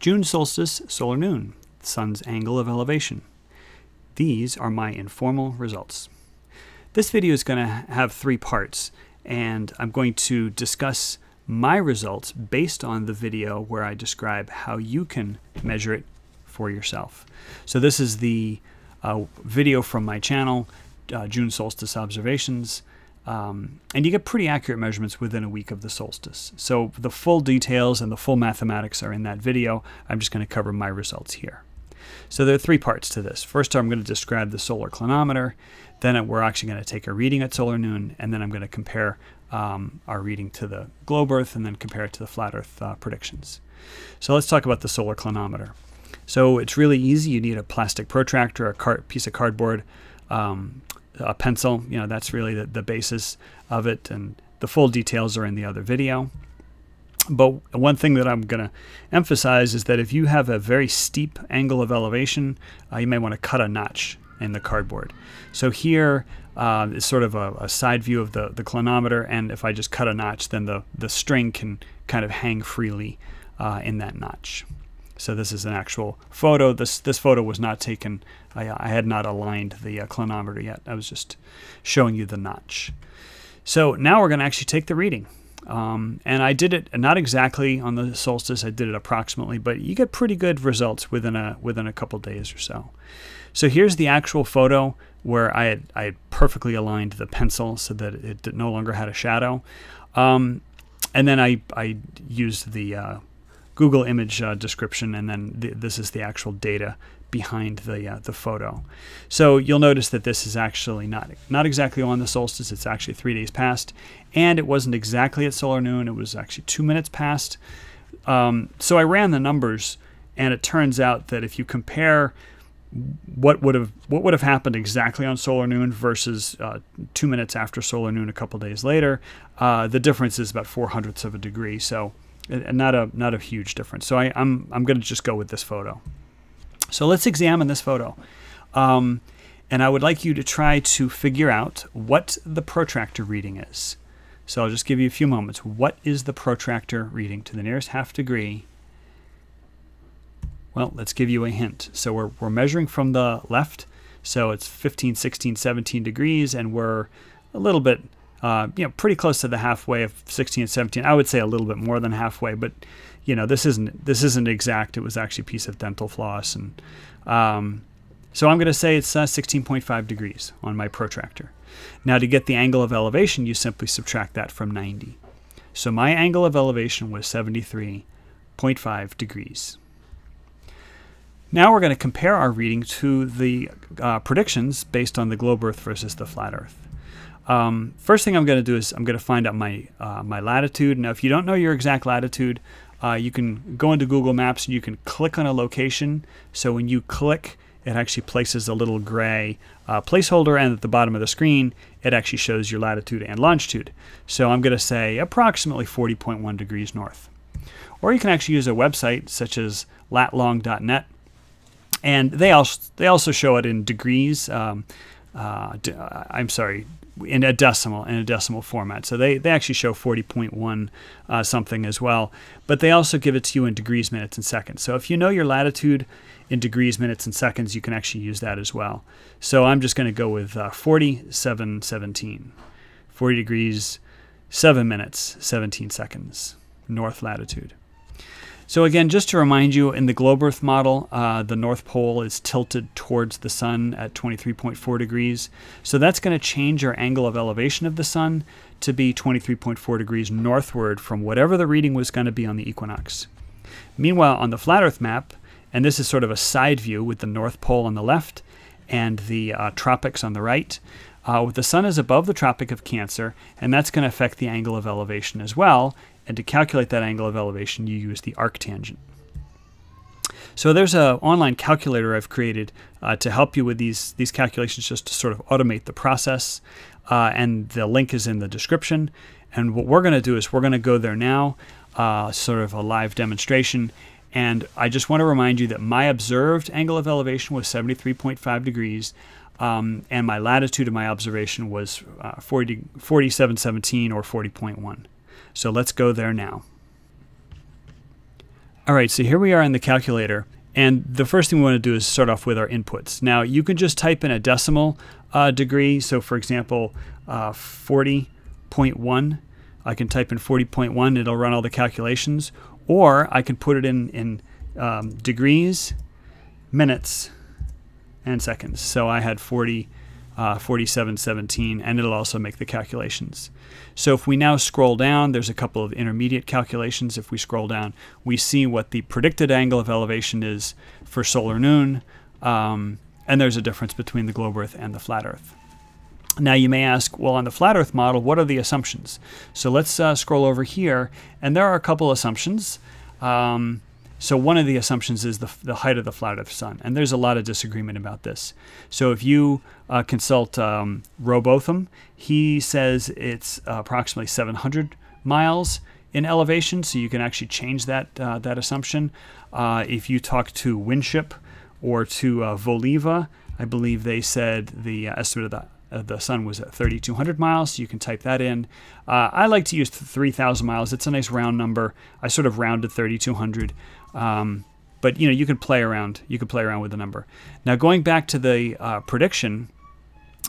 June solstice, solar noon, sun's angle of elevation. These are my informal results. This video is going to have three parts, and I'm going to discuss my results based on the video where I describe how you can measure it for yourself. So this is the uh, video from my channel, uh, June solstice observations. Um, and you get pretty accurate measurements within a week of the solstice. So the full details and the full mathematics are in that video. I'm just going to cover my results here. So there are three parts to this. First, I'm going to describe the solar clinometer. Then we're actually going to take a reading at solar noon, and then I'm going to compare um, our reading to the globe Earth and then compare it to the flat Earth uh, predictions. So let's talk about the solar clinometer. So it's really easy. You need a plastic protractor, a piece of cardboard, um, a pencil. You know, that's really the, the basis of it. And the full details are in the other video. But one thing that I'm going to emphasize is that if you have a very steep angle of elevation, uh, you may want to cut a notch in the cardboard. So here uh, is sort of a, a, side view of the, the clinometer, and if I just cut a notch, then the, the string can kind of hang freely uh, in that notch. So this is an actual photo. This this photo was not taken. I, I had not aligned the uh, clinometer yet. I was just showing you the notch. So now we're going to actually take the reading. Um, and I did it not exactly on the solstice. I did it approximately, but you get pretty good results within a within a couple days or so. So here's the actual photo where I had I had perfectly aligned the pencil so that it no longer had a shadow. Um, and then I I used the uh, Google image uh, description, and then th this is the actual data behind the uh, the photo. So you'll notice that this is actually not not exactly on the solstice. It's actually three days past, and it wasn't exactly at solar noon. It was actually two minutes past. Um, so I ran the numbers, and it turns out that if you compare what would have what would have happened exactly on solar noon versus uh, two minutes after solar noon a couple days later, uh, the difference is about four hundredths of a degree. So not a not a huge difference. So I, I'm I'm going to just go with this photo. So let's examine this photo. Um, and I would like you to try to figure out what the protractor reading is. So I'll just give you a few moments. What is the protractor reading to the nearest half degree? Well, let's give you a hint. So we're, we're measuring from the left. So it's 15, 16, 17 degrees, and we're a little bit uh, you know, pretty close to the halfway of 16 and 17. I would say a little bit more than halfway, but you know, this isn't this isn't exact. It was actually a piece of dental floss, and um, so I'm going to say it's uh, 16.5 degrees on my protractor. Now, to get the angle of elevation, you simply subtract that from 90. So my angle of elevation was 73.5 degrees. Now we're going to compare our reading to the uh, predictions based on the globe Earth versus the flat Earth. Um, first thing I'm going to do is I'm going to find out my uh, my latitude. Now, if you don't know your exact latitude, uh, you can go into Google Maps and you can click on a location. So when you click, it actually places a little gray uh, placeholder, and at the bottom of the screen, it actually shows your latitude and longitude. So I'm going to say approximately 40.1 degrees north. Or you can actually use a website such as latlong.net, and they also they also show it in degrees. Um, uh, I'm sorry, in a decimal in a decimal format. So they, they actually show 40.1 uh, something as well, but they also give it to you in degrees, minutes, and seconds. So if you know your latitude in degrees, minutes, and seconds, you can actually use that as well. So I'm just going to go with uh, 47, 17. 40 degrees, 7 minutes, 17 seconds, north latitude. So again, just to remind you, in the globe Earth model, uh, the North Pole is tilted towards the Sun at 23.4 degrees. So that's going to change our angle of elevation of the Sun to be 23.4 degrees northward from whatever the reading was going to be on the equinox. Meanwhile, on the flat Earth map, and this is sort of a side view with the North Pole on the left and the uh, tropics on the right, uh, the sun is above the Tropic of Cancer, and that's going to affect the angle of elevation as well. And to calculate that angle of elevation, you use the arctangent. So there's an online calculator I've created uh, to help you with these, these calculations just to sort of automate the process. Uh, and the link is in the description. And what we're going to do is we're going to go there now, uh, sort of a live demonstration. And I just want to remind you that my observed angle of elevation was 73.5 degrees. Um, and my latitude of my observation was uh, 40, 4717 or 40.1. So let's go there now. All right, so here we are in the calculator. And the first thing we want to do is start off with our inputs. Now, you can just type in a decimal uh, degree. So, for example, uh, 40.1. I can type in 40.1, it'll run all the calculations. Or I can put it in, in um, degrees, minutes, and seconds. So I had 40, uh, 4717, and it'll also make the calculations. So if we now scroll down, there's a couple of intermediate calculations. If we scroll down, we see what the predicted angle of elevation is for solar noon, um, and there's a difference between the globe Earth and the flat Earth. Now you may ask, well, on the flat Earth model, what are the assumptions? So let's uh, scroll over here, and there are a couple assumptions. Um, so one of the assumptions is the, the height of the flat Earth sun, and there's a lot of disagreement about this. So if you uh, consult um, Rowbotham, he says it's uh, approximately 700 miles in elevation, so you can actually change that uh, that assumption. Uh, if you talk to Winship or to uh, Voliva, I believe they said the uh, estimate of the uh, the sun was at 3,200 miles, so you can type that in. Uh, I like to use 3,000 miles. It's a nice round number. I sort of rounded 3,200. Um, but you know you can play around. You can play around with the number. Now going back to the uh, prediction,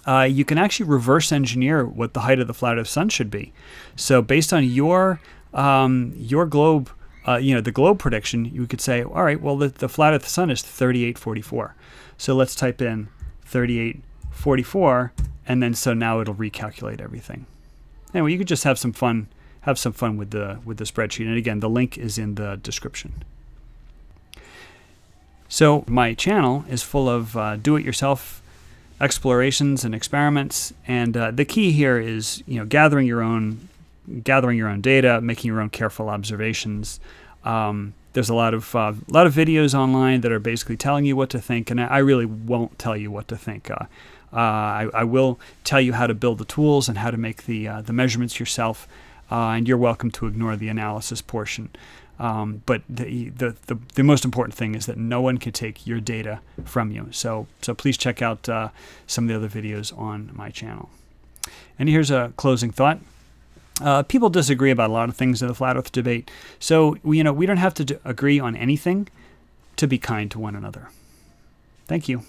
uh, you can actually reverse engineer what the height of the flat Earth sun should be. So based on your um, your globe, uh, you know the globe prediction, you could say, all right, well the, the flat Earth sun is 3844. So let's type in 3844, and then so now it'll recalculate everything. Anyway, you could just have some fun have some fun with the with the spreadsheet. And again, the link is in the description. So my channel is full of uh, do-it-yourself explorations and experiments, and uh, the key here is you know gathering your own gathering your own data, making your own careful observations. Um, there's a lot of uh, lot of videos online that are basically telling you what to think, and I really won't tell you what to think. Uh, I, I, will tell you how to build the tools and how to make the uh, the measurements yourself, uh, and you're welcome to ignore the analysis portion. Um, but the, the, the, the, most important thing is that no one can take your data from you. So, so please check out uh, some of the other videos on my channel. And here's a closing thought. Uh, people disagree about a lot of things in the flat Earth debate. So, you know, we don't have to agree on anything to be kind to one another. Thank you.